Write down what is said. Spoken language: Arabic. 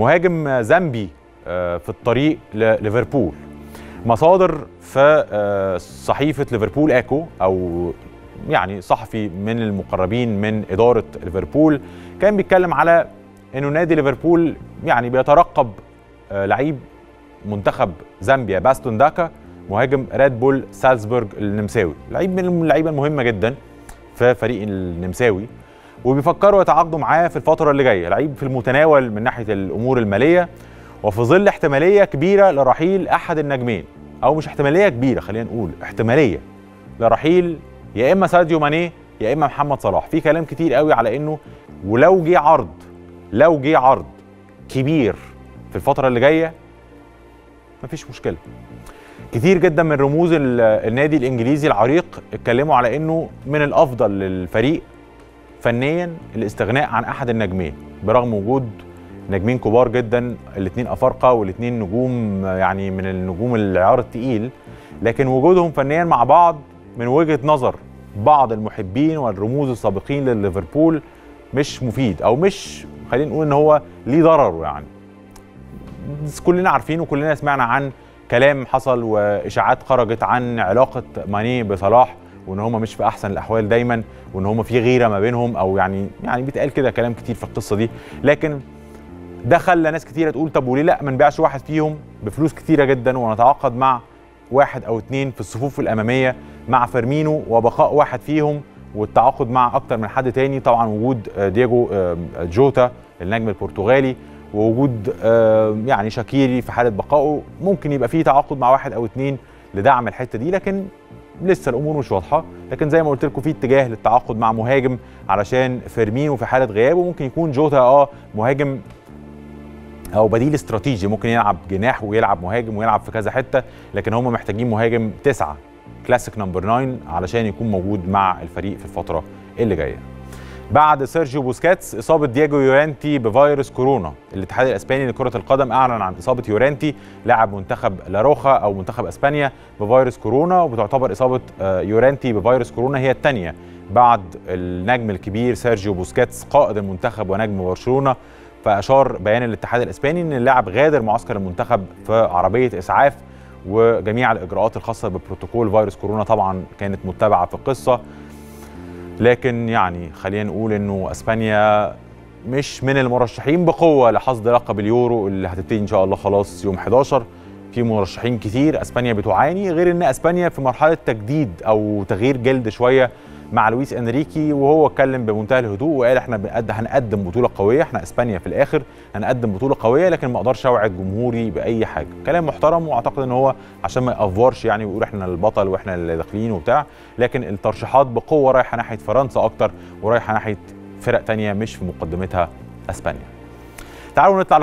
مهاجم زامبي آه، في الطريق لليفربول مصادر في آه، صحيفة ليفربول إيكو أو يعني صحفي من المقربين من إدارة ليفربول كان بيتكلم على إنه نادي ليفربول يعني بيترقب آه، لعيب منتخب زامبيا باستون داكا مهاجم ريد بول سالزبورج النمساوي. لعيب من اللعيبة المهمة جدا في فريق النمساوي. وبيفكروا يتعاقدوا معاه في الفترة اللي جاية. لعيب في المتناول من ناحية الأمور المالية وفي ظل احتمالية كبيرة لرحيل أحد النجمين. أو مش احتمالية كبيرة خلينا نقول احتمالية لرحيل يا إما ساديو ماني يا إما محمد صلاح. في كلام كتير قوي على إنه ولو جه عرض لو جه عرض كبير في الفترة اللي جاية مفيش مشكلة. كتير جدا من رموز ال- النادي الإنجليزي العريق اتكلموا على إنه من الأفضل للفريق. فنيا الاستغناء عن أحد النجمين برغم وجود نجمين كبار جدا الاثنين أفارقة والاثنين نجوم يعني من النجوم العيار التقيل لكن وجودهم فنيا مع بعض من وجهة نظر بعض المحبين والرموز السابقين لليفربول مش مفيد أو مش خلينا نقول إن هو ليه ضرره يعني. كلنا عارفين وكلنا سمعنا عن كلام حصل وإشاعات خرجت عن علاقة ماني بصلاح وإن هم مش في أحسن الأحوال دايما وإن هم في غيرة ما بينهم أو يعني يعني بيتقال كده كلام كتير في القصة دي. لكن ده خلى ناس كتيرة تقول طب وليه لأ ما نبيعش واحد فيهم بفلوس كتيرة جدا ونتعاقد مع واحد أو اتنين في الصفوف الأمامية مع فيرمينو وبقاء واحد فيهم والتعاقد مع أكتر من حد تاني. طبعا وجود آه، دييجو آه، جوتا النجم البرتغالي ووجود آه، يعني شاكيري في حالة بقائه. ممكن يبقى فيه تعاقد مع واحد أو اتنين لدعم الحتة دي لكن لسه الأمور مش واضحة لكن زي ما قلت لكم في اتجاه للتعاقد مع مهاجم علشان فيرمينو في حالة غيابه ممكن يكون جوتا آه مهاجم أو بديل استراتيجي ممكن يلعب جناح ويلعب مهاجم ويلعب في كذا حتة لكن هم محتاجين مهاجم تسعة classic number 9 علشان يكون موجود مع الفريق في الفترة اللي جاية. بعد سيرجيو بوسكيتس إصابة دييجو يورنتي بفيروس كورونا. الاتحاد الإسباني لكرة القدم أعلن عن إصابة يورنتي لاعب منتخب لاروخا أو منتخب إسبانيا بفيروس كورونا وبتعتبر إصابة آه، يورينتي بفيروس كورونا هي الثانية بعد النجم الكبير سيرجيو بوسكيتس قائد المنتخب ونجم برشلونة فأشار بيان الاتحاد الإسباني إن اللاعب غادر معسكر المنتخب في عربية إسعاف وجميع الإجراءات الخاصة ببروتوكول فيروس كورونا طبعا كانت متبعة في القصة. لكن يعني خلينا نقول إنه إسبانيا مش من المرشحين بقوة لحصد لقب اليورو اللي هتبتدي إن شاء الله خلاص يوم 11 في مرشحين كتير إسبانيا بتعاني غير إن إسبانيا في مرحلة تجديد أو تغيير جلد شوية. مع لويس انريكي وهو اتكلم بمنتهى الهدوء وقال إحنا هنقدم بطولة قوية إحنا إسبانيا في الآخر هنقدم بطولة قوية لكن ما أقدرش أوعد جمهوري بأي حاجة. كلام محترم وأعتقد إن هو عشان ما يأفورش يعني ويقول إحنا البطل وإحنا اللي داخلين وبتاع لكن الترشيحات بقوة رايحة ناحية فرنسا أكتر ورايحة ناحية فرق تانية مش في مقدمتها إسبانيا. تعالوا نطلع